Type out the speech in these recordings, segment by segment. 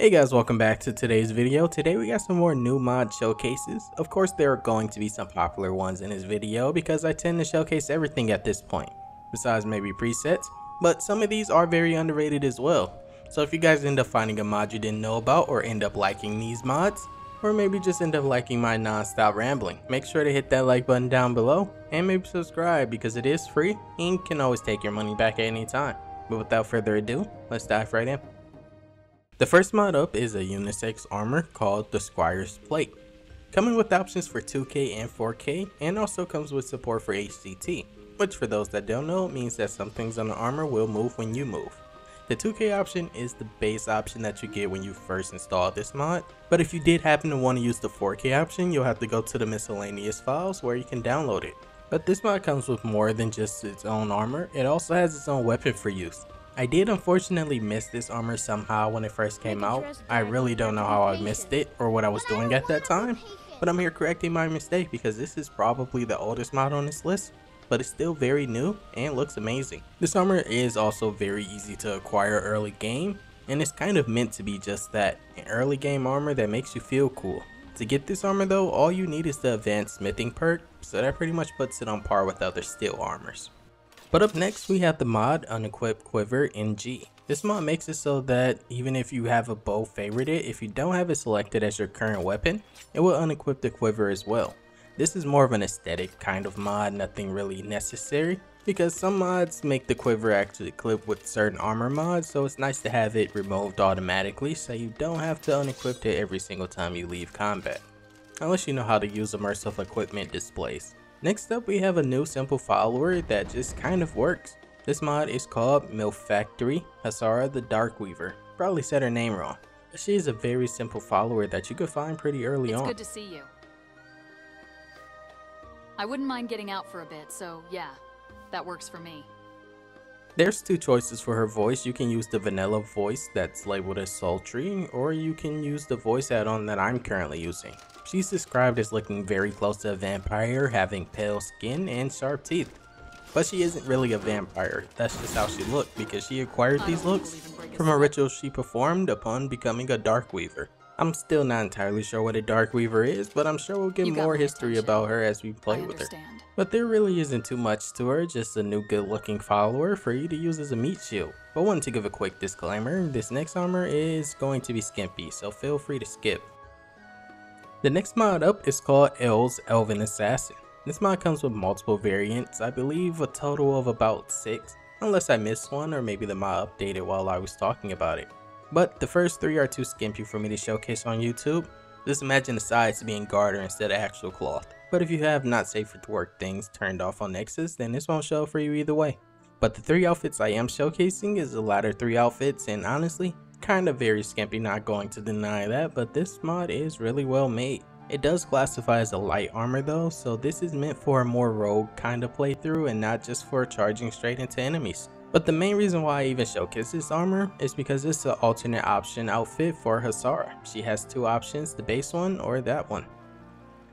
Hey guys, welcome back to today's video. Today we got some more new mod showcases. Of course there are going to be some popular ones in this video because I tend to showcase everything at this point, besides maybe presets, but some of these are very underrated as well. So if you guys end up finding a mod you didn't know about or end up liking these mods, or maybe just end up liking my non-stop rambling, make sure to hit that like button down below and maybe subscribe because it is free and can always take your money back at any time. But without further ado, let's dive right in. The first mod up is a unisex armor called the Squire's Plate, coming with options for 2K and 4K and also comes with support for HDT, which for those that don't know means that some things on the armor will move when you move. The 2K option is the base option that you get when you first install this mod, but if you did happen to want to use the 4K option, you'll have to go to the miscellaneous files where you can download it. But this mod comes with more than just its own armor, it also has its own weapon for use. I did unfortunately miss this armor somehow when it first came out. I really don't know how I missed it or what I was doing at that time, but I'm here correcting my mistake because this is probably the oldest mod on this list, but it's still very new and looks amazing. This armor is also very easy to acquire early game, and it's kind of meant to be just that, an early game armor that makes you feel cool. To get this armor though, all you need is the advanced smithing perk, so that pretty much puts it on par with other steel armors. But up next we have the mod Unequipped Quiver NG. This mod makes it so that even if you have a bow favorited, if you don't have it selected as your current weapon, it will unequip the quiver as well. This is more of an aesthetic kind of mod, nothing really necessary, because some mods make the quiver actually clip with certain armor mods, so it's nice to have it removed automatically so you don't have to unequip it every single time you leave combat. Unless you know how to use immersive equipment displays. Next up we have a new simple follower that just kind of works. This mod is called Milfactory Hasara the Dark Weaver. Probably said her name wrong. She is a very simple follower that you could find pretty early it's on. good to see you. I wouldn't mind getting out for a bit, so yeah, that works for me. There's two choices for her voice. You can use the vanilla voice that's labeled as sultry, or you can use the voice add-on that I'm currently using. She's described as looking very close to a vampire, having pale skin and sharp teeth. But she isn't really a vampire, that's just how she looked because she acquired these looks believe in breaking from a ritual she performed upon becoming a Dark Weaver. I'm still not entirely sure what a Dark Weaver is, but I'm sure we'll get more history attention. about her as we play with her. But there really isn't too much to her, just a new good looking follower for you to use as a meat shield. But wanted to give a quick disclaimer, this next armor is going to be skimpy, so feel free to skip. The next mod up is called Elle's Elven Assassin. This mod comes with multiple variants, I believe a total of about 6, unless I missed one or maybe the mod updated while I was talking about it. But the first 3 are too skimpy for me to showcase on YouTube, just imagine the sides being garter instead of actual cloth. But if you have not safe for work things turned off on Nexus, then this won't show for you either way. But the three outfits I am showcasing is the latter three outfits and honestly, kinda very skimpy not going to deny that, but this mod is really well made. It does classify as a light armor though, so this is meant for a more rogue kind of playthrough and not just for charging straight into enemies. But the main reason why I even showcase this armor is because it's an alternate option outfit for Hasara. She has two options, the base one or that one.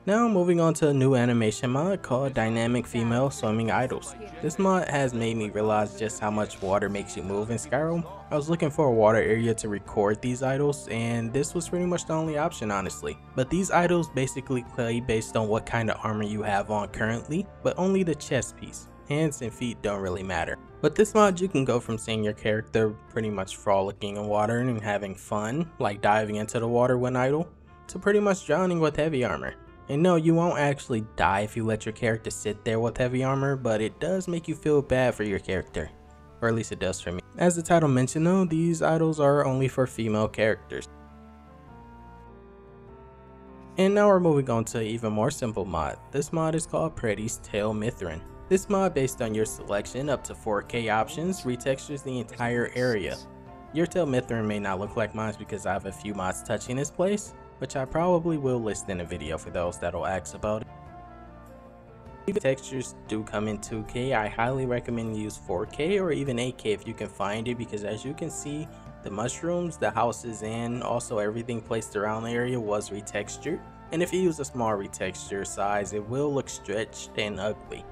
Now moving on to a new animation mod called Dynamic Female Swimming Idles. This mod has made me realize just how much water makes you move in Skyrim. I was looking for a water area to record these idles and this was pretty much the only option honestly. But these idles basically play based on what kind of armor you have on currently, but only the chest piece. Hands and feet don't really matter. But this mod you can go from seeing your character pretty much frolicking in water and having fun, like diving into the water when idle, to pretty much drowning with heavy armor. And no, you won't actually die if you let your character sit there with heavy armor, but it does make you feel bad for your character. Or at least it does for me. As the title mentioned though, these idles are only for female characters. And now we're moving on to an even more simple mod. This mod is called Praedy's Tel Mithryn. This mod based on your selection up to 4K options retextures the entire area. Your Tel Mithryn may not look like mine because I have a few mods touching this place, which I probably will list in a video for those that'll ask about it. If textures do come in 2K, I highly recommend you use 4K or even 8K if you can find it because as you can see, the mushrooms, the houses, and also everything placed around the area was retextured. And if you use a small retexture size, it will look stretched and ugly.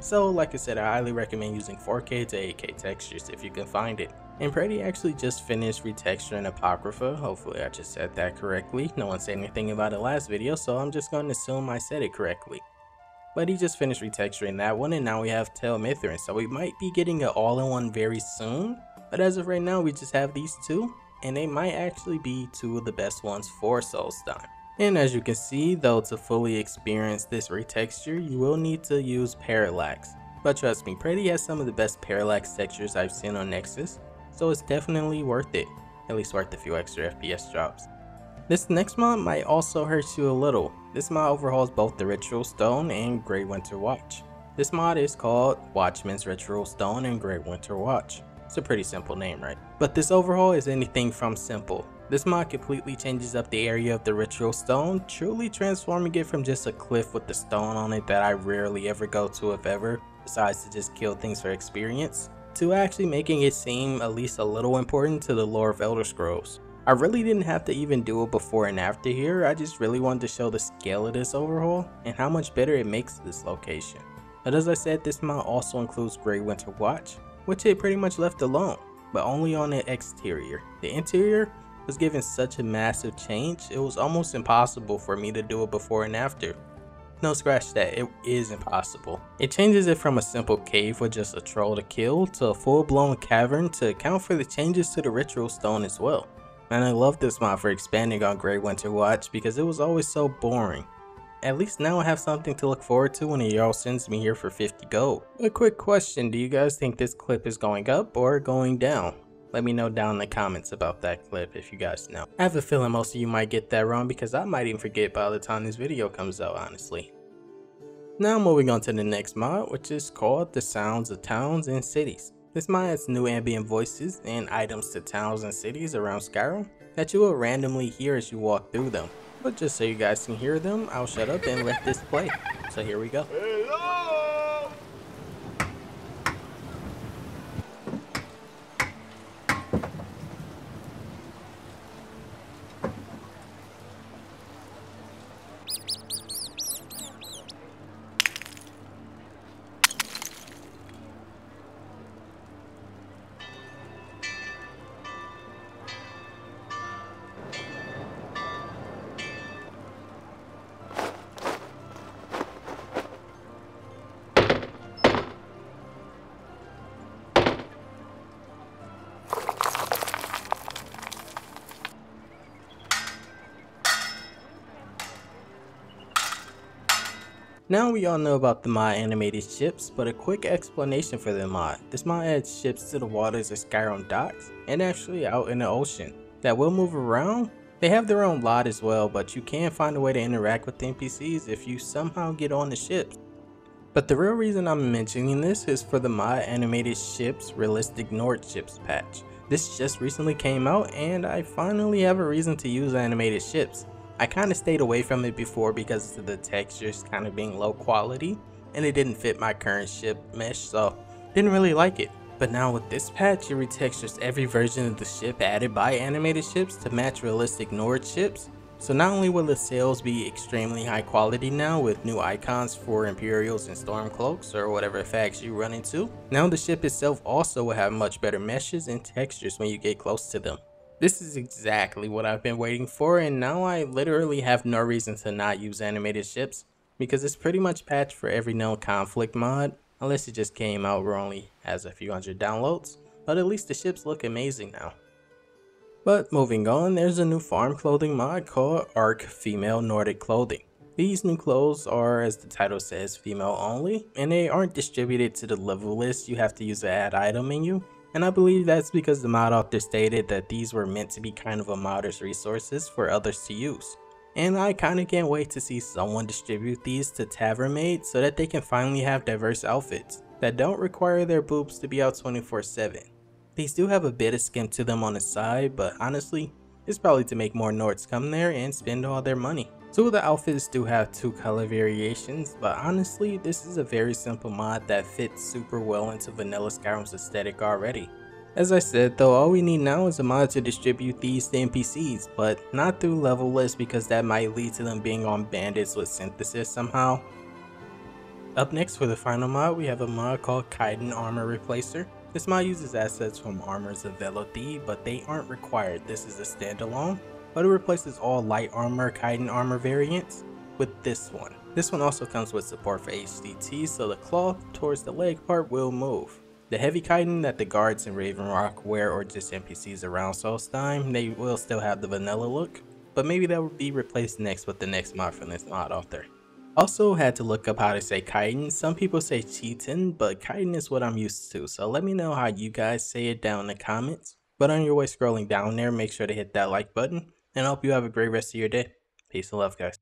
So like I said, I highly recommend using 4K to 8K textures if you can find it. And Praedy actually just finished retexturing Apocrypha, hopefully I just said that correctly. No one said anything about it last video, so I'm just going to assume I said it correctly. But he just finished retexturing that one and now we have Tel Mithryn, so we might be getting it all-in-one very soon. But as of right now, we just have these two, and they might actually be two of the best ones for Solstheim. And as you can see, though to fully experience this retexture, you will need to use Parallax. But trust me, Praedy has some of the best Parallax textures I've seen on Nexus, so it's definitely worth it, at least worth a few extra FPS drops. This next mod might also hurt you a little. This mod overhauls both the Ritual Stone and Graywinter Watch. This mod is called Watchman's Ritual Stone and Graywinter Watch. It's a pretty simple name, right? But this overhaul is anything from simple. This mod completely changes up the area of the Ritual Stone, truly transforming it from just a cliff with the stone on it that I rarely ever go to if ever, besides to just kill things for experience, to actually making it seem at least a little important to the lore of Elder Scrolls. I really didn't have to even do it before and after here, I just really wanted to show the scale of this overhaul and how much better it makes this location. But as I said, this mod also includes Graywinter Watch, which it pretty much left alone, but only on the exterior. The interior was given such a massive change, it was almost impossible for me to do it before and after. No, scratch that, it is impossible. It changes it from a simple cave with just a troll to kill to a full blown cavern to account for the changes to the ritual stone as well. And I love this mod for expanding on Graywinter Watch because it was always so boring. At least now I have something to look forward to when a Jarl sends me here for 50 gold. A quick question, do you guys think this clip is going up or going down? Let me know down in the comments about that clip if you guys know. I have a feeling most of you might get that wrong because I might even forget by the time this video comes out honestly. Now moving on to the next mod which is called The Sounds of Towns and Cities. This mod adds new ambient voices and items to towns and cities around Skyrim that you will randomly hear as you walk through them. But just so you guys can hear them, I'll shut up and let this play. So here we go. Now we all know about the mod animated ships, but a quick explanation for the mod. This mod adds ships to the waters of Skyrim docks and actually out in the ocean that will move around. They have their own lot as well, but you can find a way to interact with the NPCs if you somehow get on the ships. But the real reason I'm mentioning this is for the mod animated ships realistic Nord ships patch. This just recently came out and I finally have a reason to use animated ships. I kind of stayed away from it before because of the textures kind of being low quality and it didn't fit my current ship mesh so didn't really like it. But now with this patch it retextures every version of the ship added by animated ships to match realistic Nord ships. So not only will the sails be extremely high quality now with new icons for Imperials and Stormcloaks or whatever effects you run into, now the ship itself also will have much better meshes and textures when you get close to them. This is exactly what I've been waiting for and now I literally have no reason to not use animated ships because it's pretty much patched for every known conflict mod unless it just came out where only has a few hundred downloads but at least the ships look amazing now. But moving on, there's a new farm clothing mod called Ark Female Nordic Clothing. These new clothes are, as the title says, female only, and they aren't distributed to the level list you have to use the add item menu, and I believe that's because the mod author stated that these were meant to be kind of a modder's resources for others to use. And I kinda can't wait to see someone distribute these to tavern so that they can finally have diverse outfits that don't require their boobs to be out 24 7. These do have a bit of skin to them on the side, but honestly, it's probably to make more Nords come there and spend all their money. Two of the outfits do have two color variations, but honestly, this is a very simple mod that fits super well into Vanilla Skyrim's aesthetic already. As I said though, all we need now is a mod to distribute these to NPCs, but not through level lists because that might lead to them being on bandits with synthesis somehow. Up next for the final mod, we have a mod called Chitin Armor Replacer. This mod uses assets from Armors of Velothi, but they aren't required, this is a standalone, but it replaces all light armor Chitin armor variants with this one. This one also comes with support for HDT, so the cloth towards the leg part will move. The heavy chitin that the guards in Raven Rock wear or just NPCs around Solstheim, they will still have the vanilla look, but maybe that will be replaced next with the next mod from this mod author. Also had to look up how to say chitin. Some people say chitin, but chitin is what I'm used to, so let me know how you guys say it down in the comments. But on your way scrolling down there, make sure to hit that like button, and I hope you have a great rest of your day. Peace and love guys.